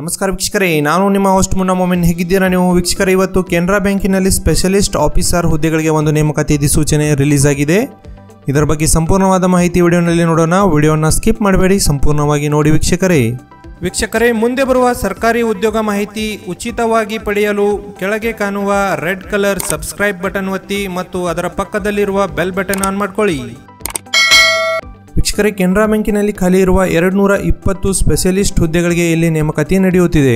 ನಮಸ್ಕಾರ ವೀಕ್ಷಕರೇ, ನಾನು ನಿಮ್ಮ ಹೋಸ್ಟ್ ಮುನ್ನ ಮೊಮೆನ್. ಹೇಗಿದ್ದೀರಾ ನೀವು? ವೀಕ್ಷಕರೇ, ಇವತ್ತು ಕೆನರಾ ಬ್ಯಾಂಕಿನಲ್ಲಿ ಸ್ಪೆಷಲಿಸ್ಟ್ ಆಫೀಸರ್ ಹುದ್ದೆಗಳಿಗೆ ಒಂದು ನೇಮಕಾತಿ ಅಧಿಸೂಚನೆ ರಿಲೀಸ್ ಆಗಿದೆ. ಇದರ ಬಗ್ಗೆ ಸಂಪೂರ್ಣವಾದ ಮಾಹಿತಿ ವಿಡಿಯೋನಲ್ಲಿ ನೋಡೋಣ. ವಿಡಿಯೋನ ಸ್ಕಿಪ್ ಮಾಡಬೇಡಿ, ಸಂಪೂರ್ಣವಾಗಿ ನೋಡಿ ವೀಕ್ಷಕರೇ. ವೀಕ್ಷಕರೇ, ಮುಂದೆ ಬರುವ ಸರ್ಕಾರಿ ಉದ್ಯೋಗ ಮಾಹಿತಿ ಉಚಿತವಾಗಿ ಪಡೆಯಲು ಕೆಳಗೆ ಕಾಣುವ ರೆಡ್ ಕಲರ್ ಸಬ್ಸ್ಕ್ರೈಬ್ ಬಟನ್ ಒತ್ತಿ ಮತ್ತು ಅದರ ಪಕ್ಕದಲ್ಲಿರುವ ಬೆಲ್ ಬಟನ್ ಆನ್ ಮಾಡ್ಕೊಳ್ಳಿ. ವೀಕ್ಷಕರೇ ಕೆನರಾ ಬ್ಯಾಂಕಿನಲ್ಲಿ ಖಾಲಿ ಇರುವ ಎರಡು ನೂರ ಇಪ್ಪತ್ತು ಸ್ಪೆಷಲಿಸ್ಟ್ ಹುದ್ದೆಗಳಿಗೆ ಇಲ್ಲಿ ನೇಮಕಾತಿ ನಡೆಯುತ್ತಿದೆ.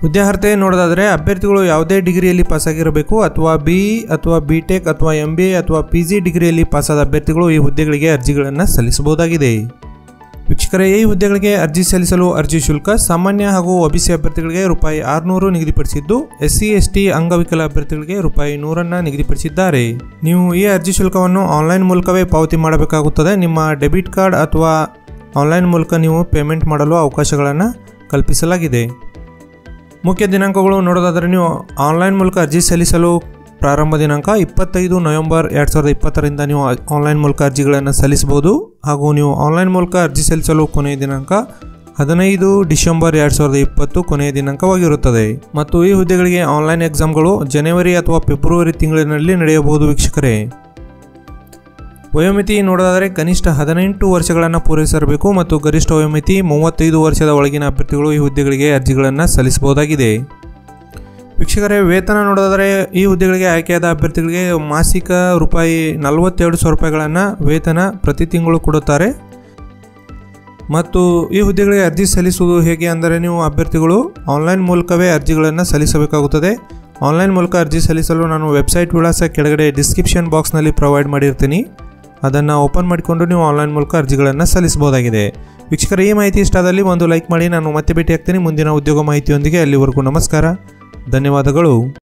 ಹುದ್ದೆಹರ್ತೆ ನೋಡೋದಾದರೆ, ಅಭ್ಯರ್ಥಿಗಳು ಯಾವುದೇ ಡಿಗ್ರಿಯಲ್ಲಿ ಪಾಸಾಗಿರಬೇಕು, ಅಥವಾ ಬಿ ಅಥವಾ ಬಿ ಟೆಕ್ ಅಥವಾ ಎಂ ಬಿ ಎ ಅಥವಾ ಪಿ ಜಿ ಡಿಗ್ರಿಯಲ್ಲಿ ಪಾಸಾದ ಅಭ್ಯರ್ಥಿಗಳು ಈ ಹುದ್ದೆಗಳಿಗೆ ಅರ್ಜಿಗಳನ್ನು ಸಲ್ಲಿಸಬಹುದಾಗಿದೆ. ವೀಕ್ಷಕರೇ, ಈ ಹುದ್ದೆಗಳಿಗೆ ಅರ್ಜಿ ಸಲ್ಲಿಸಲು ಅರ್ಜಿ ಶುಲ್ಕ, ಸಾಮಾನ್ಯ ಹಾಗೂ ಒಬಿಸಿ ಅಭ್ಯರ್ಥಿಗಳಿಗೆ ರೂಪಾಯಿ ಆರುನೂರು ನಿಗದಿಪಡಿಸಿದ್ದು ಎಸ್ ಸಿ ಎಸ್ ಟಿ ಅಂಗವಿಕಲ ಅಭ್ಯರ್ಥಿಗಳಿಗೆ ರೂಪಾಯಿ ನೂರನ್ನ ನಿಗದಿಪಡಿಸಿದ್ದಾರೆ. ನೀವು ಈ ಅರ್ಜಿ ಶುಲ್ಕವನ್ನು ಆನ್ಲೈನ್ ಮೂಲಕವೇ ಪಾವತಿ ಮಾಡಬೇಕಾಗುತ್ತದೆ. ನಿಮ್ಮ ಡೆಬಿಟ್ ಕಾರ್ಡ್ ಅಥವಾ ಆನ್ಲೈನ್ ಮೂಲಕ ನೀವು ಪೇಮೆಂಟ್ ಮಾಡಲು ಅವಕಾಶಗಳನ್ನು ಕಲ್ಪಿಸಲಾಗಿದೆ. ಮುಖ್ಯ ದಿನಾಂಕಗಳು ನೋಡೋದಾದರೆ, ನೀವು ಆನ್ಲೈನ್ ಮೂಲಕ ಅರ್ಜಿ ಸಲ್ಲಿಸಲು ಪ್ರಾರಂಭ ದಿನಾಂಕ ಇಪ್ಪತ್ತೈದು ನವೆಂಬರ್ ಎರಡು ಸಾವಿರದ ಇಪ್ಪತ್ತರಿಂದ ನೀವು ಆನ್ಲೈನ್ ಮೂಲಕ ಅರ್ಜಿಗಳನ್ನು ಸಲ್ಲಿಸಬಹುದು ಹಾಗೂ ನೀವು ಆನ್ಲೈನ್ ಮೂಲಕ ಅರ್ಜಿ ಸಲ್ಲಿಸಲು ಕೊನೆಯ ದಿನಾಂಕ ಹದಿನೈದು ಡಿಸೆಂಬರ್ ಎರಡು ಸಾವಿರದ ಇಪ್ಪತ್ತು ಕೊನೆಯ ದಿನಾಂಕವಾಗಿರುತ್ತದೆ. ಮತ್ತು ಈ ಹುದ್ದೆಗಳಿಗೆ ಆನ್ಲೈನ್ ಎಕ್ಸಾಮ್ಗಳು ಜನವರಿ ಅಥವಾ ಫೆಬ್ರವರಿ ತಿಂಗಳಿನಲ್ಲಿ ನಡೆಯಬಹುದು ವೀಕ್ಷಕರೇ. ವಯೋಮಿತಿ ನೋಡೋದಾದರೆ ಕನಿಷ್ಠ ಹದಿನೆಂಟು ವರ್ಷಗಳನ್ನು ಪೂರೈಸಿರಬೇಕು ಮತ್ತು ಗರಿಷ್ಠ ವಯೋಮಿತಿ ಮೂವತ್ತೈದು ವರ್ಷದ ಒಳಗಿನ ಅಭ್ಯರ್ಥಿಗಳು ಈ ಹುದ್ದೆಗಳಿಗೆ ಅರ್ಜಿಗಳನ್ನು ಸಲ್ಲಿಸಬಹುದಾಗಿದೆ. ವೀಕ್ಷಕರೇ, ವೇತನ ನೋಡೋದಾದರೆ ಈ ಹುದ್ದೆಗಳಿಗೆ ಆಯ್ಕೆಯಾದ ಅಭ್ಯರ್ಥಿಗಳಿಗೆ ಮಾಸಿಕ ರೂಪಾಯಿ ನಲವತ್ತೆರಡು ಸಾವಿರ ರೂಪಾಯಿಗಳನ್ನು ವೇತನ ಪ್ರತಿ ತಿಂಗಳು ಕೊಡುತ್ತಾರೆ. ಮತ್ತು ಈ ಹುದ್ದೆಗಳಿಗೆ ಅರ್ಜಿ ಸಲ್ಲಿಸುವುದು ಹೇಗೆ ಅಂದರೆ, ನೀವು ಅಭ್ಯರ್ಥಿಗಳು ಆನ್ಲೈನ್ ಮೂಲಕವೇ ಅರ್ಜಿಗಳನ್ನು ಸಲ್ಲಿಸಬೇಕಾಗುತ್ತದೆ. ಆನ್ಲೈನ್ ಮೂಲಕ ಅರ್ಜಿ ಸಲ್ಲಿಸಲು ನಾನು ವೆಬ್ಸೈಟ್ ವಿಳಾಸ ಕೆಳಗಡೆ ಡಿಸ್ಕ್ರಿಪ್ಷನ್ ಬಾಕ್ಸ್ನಲ್ಲಿ ಪ್ರೊವೈಡ್ ಮಾಡಿರ್ತೀನಿ. ಅದನ್ನು ಓಪನ್ ಮಾಡಿಕೊಂಡು ನೀವು ಆನ್ಲೈನ್ ಮೂಲಕ ಅರ್ಜಿಗಳನ್ನು ಸಲ್ಲಿಸಬಹುದಾಗಿದೆ. ವೀಕ್ಷಕರ, ಈ ಮಾಹಿತಿ ಇಷ್ಟ ಆದಲ್ಲಿ ಒಂದು ಲೈಕ್ ಮಾಡಿ, ನಾನು ಮತ್ತೆ ಭೇಟಿ ಆಗ್ತೀನಿ ಮುಂದಿನ ಉದ್ಯೋಗ ಮಾಹಿತಿಯೊಂದಿಗೆ. ಅಲ್ಲಿವರೆಗೂ ನಮಸ್ಕಾರ. ಧನ್ಯವಾದಗಳು.